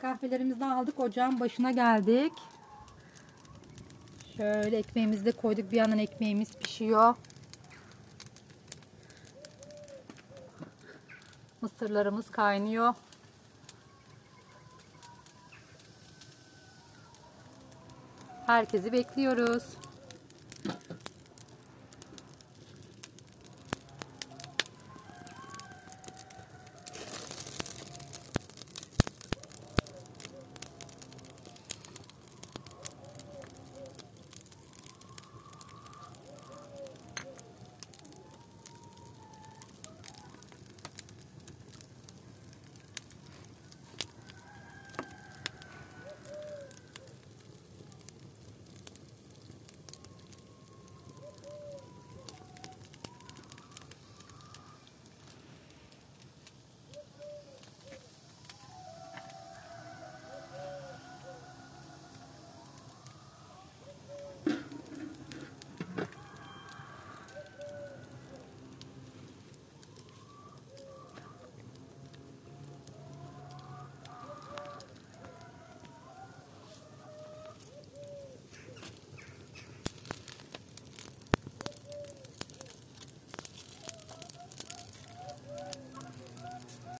Kahvelerimizi aldık. Ocağın başına geldik. Şöyle ekmeğimizi de koyduk. Bir yandan ekmeğimiz pişiyor. Mısırlarımız kaynıyor. Herkesi bekliyoruz.